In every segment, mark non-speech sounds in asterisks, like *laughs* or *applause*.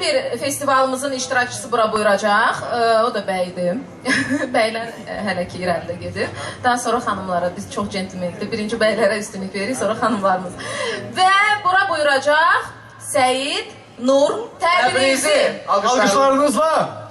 Bir festivalımızın iştirakçısı bura buyuracaq. Ee, O da bəydir. *laughs* Bəylər e, hələ ki irəlidə gedir. Daha sonra xanımlara biz çox centilmenlikdir. Birinci bəylərə üstünlük veririk, sonra xanımlarımız. Və bura buyuracaq Səyid Nur Təbrizi. Alkışlarınızla.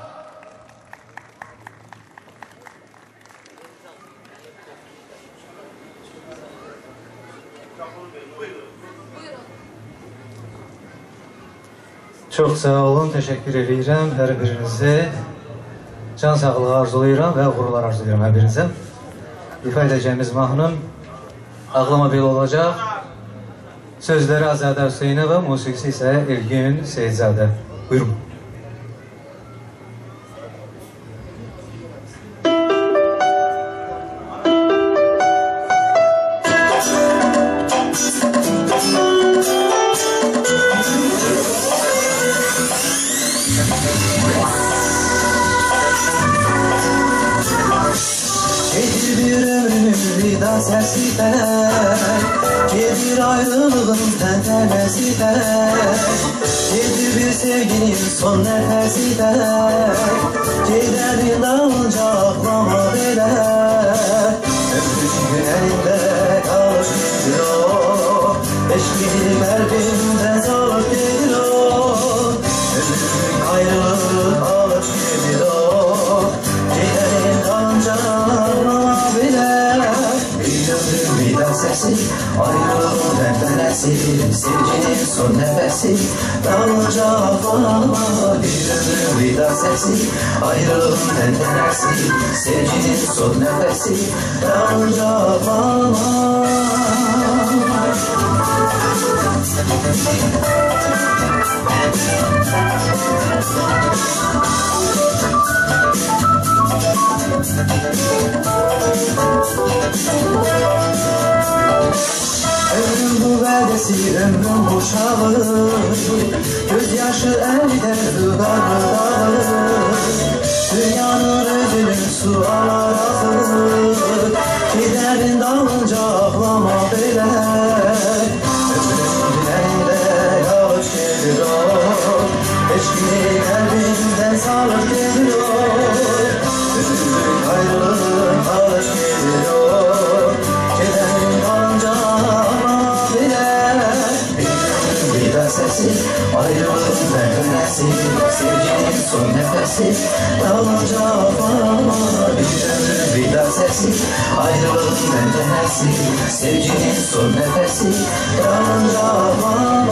Çox sağ olun, təşəkkür edirəm hər birinizə. Can sağlığı arzulayıram və uğurlar arzulayıram hər birinizə. İfa edəcəyimiz mahnım Ağlama Bel olacaq. Sözləri Azadə Hüseynova, musiqisi isə Elgün Seyidzadə. Buyurun. Der Gelir ayrılığın tentenesi der Gelir bir sevginin son nefesi dağılınca aklama beyler Ömrüm elinde kalır bir o Eşkili kalbimden zor son nefesi Dalınca aklama Bir ömrüm vida sesi. Ayrılığın tentenesi Sevginin son nefesi Dalınca aklama beldesi, ömrüm bu çağır Gözyaşı elde dudağını ayrılığın nefesi Sevginin son nefesi dalınca ağlama Bir ömrüm vida sesi ayrılığın tentenesi Sevginin son nefesi dalınca ağlama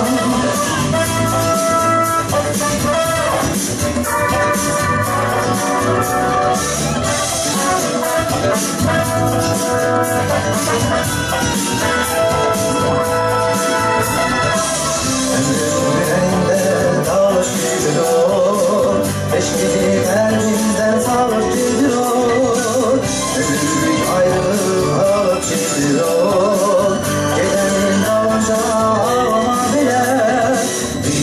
Ömrümde gidiyor. Eşkili kalbimden sağlık gidiyor. Ömrüm ayrılık alıp ağlama bile.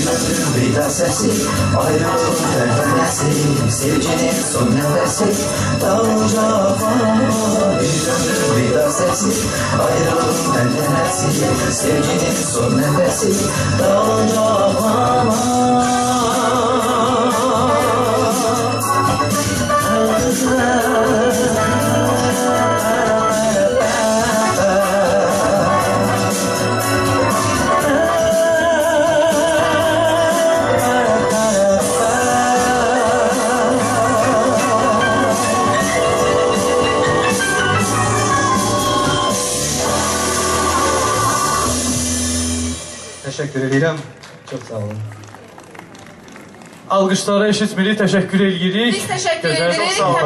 Ömrüm vida sesi Ayrılık tentenesi Sevginin son nefesi. Dalınca ağlama ömrüm vida sesi Ayrılık tentenesi Sevginin son nefesi. Dalınca ağlama Təşəkkür edirəm. Çox sağ olun. Alkışlara eşitmeli teşekkür edirik. Biz sağ olun.